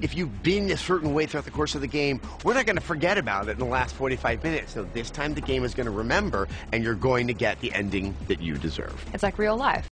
If you've been a certain way throughout the course of the game, we're not going to forget about it in the last 45 minutes. So this time the game is going to remember, and you're going to get the ending that you deserve. It's like real life.